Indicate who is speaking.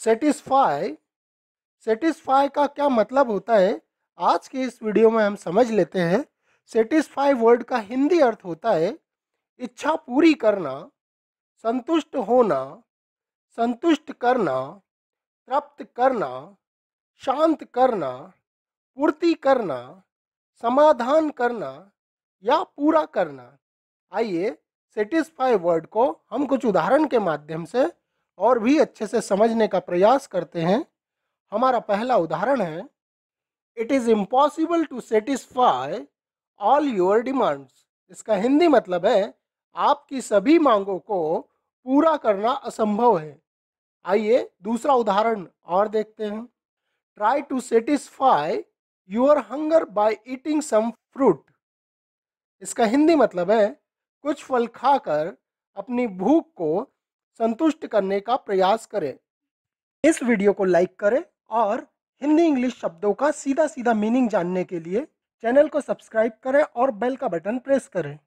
Speaker 1: Satisfy satisfy का क्या मतलब होता है? आज के इस वीडियो में हम समझ लेते हैं। सेटिस्फाई वर्ड का हिंदी अर्थ होता है, इच्छा पूरी करना, संतुष्ट होना, संतुष्ट करना, तृप्त करना, शांत करना, पूर्ति करना, समाधान करना या पूरा करना। आइए सेटिस्फाई वर्ड को हम कुछ उदाहरण के माध्यम से और भी अच्छे से समझने का प्रयास करते हैं। हमारा पहला उदाहरण है it is impossible to satisfy all your demands इसका हिंदी मतलब है, आपकी सभी मांगों को पूरा करना असंभव है। आइए दूसरा उदाहरण और देखते हैं। Try to satisfy your hunger by eating some fruit इसका हिंदी मतलब है, कुछ फल खाकर अपनी भूख को संतुष्ट करने का प्रयास करें। इस वीडियो को लाइक करें और हिंदी इंग्लिश शब्दों का सीधा सीधा मीनिंग जानने के लिए चैनल को सब्सक्राइब करें और बेल का बटन प्रेस करें।